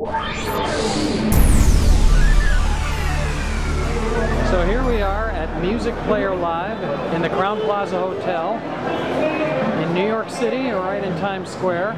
So here we are at Music Player Live in the Crowne Plaza Hotel in New York City, right in Times Square.